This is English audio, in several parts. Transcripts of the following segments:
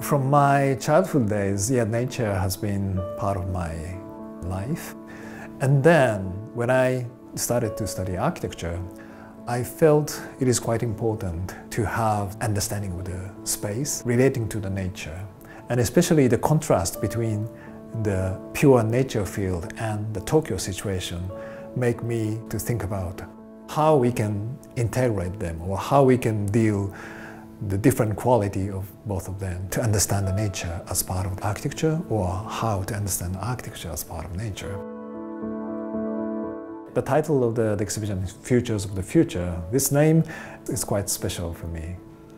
From my childhood days, yeah, nature has been part of my life. And then when I started to study architecture, I felt it is quite important to have understanding of the space relating to the nature, and especially the contrast between the pure nature field and the Tokyo situation make me to think about how we can integrate them or how we can deal the different quality of both of them to understand the nature as part of architecture or how to understand architecture as part of nature. The title of the, the exhibition is Futures of the Future. This name is quite special for me.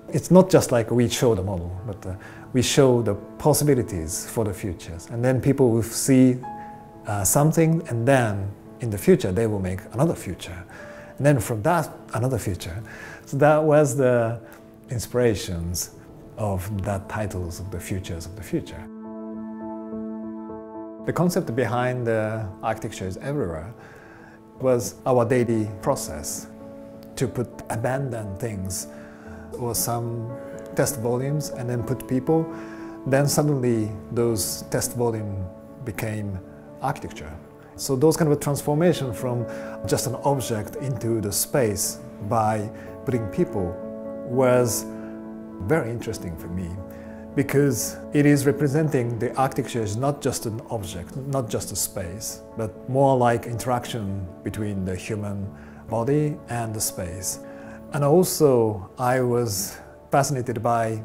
It's not just like we show the model, but uh, we show the possibilities for the futures. And then people will see uh, something and then in the future they will make another future. And then from that, another future. So that was the inspirations of that titles of the futures of the future. The concept behind the architecture is everywhere was our daily process to put abandoned things or some test volumes and then put people. Then suddenly those test volume became architecture. So those kind of a transformation from just an object into the space by putting people was very interesting for me because it is representing the architecture is not just an object, not just a space, but more like interaction between the human body and the space. And also, I was fascinated by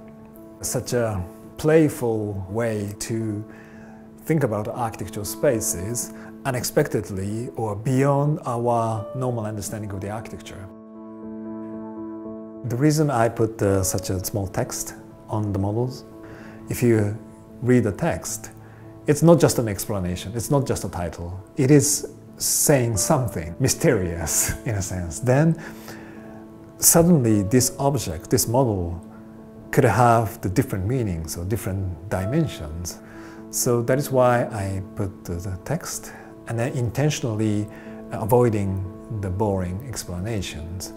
such a playful way to think about architectural spaces unexpectedly or beyond our normal understanding of the architecture. The reason I put uh, such a small text on the models, if you read the text, it's not just an explanation, it's not just a title. It is saying something mysterious in a sense. Then suddenly this object, this model, could have the different meanings or different dimensions. So that is why I put the text and then intentionally avoiding the boring explanations.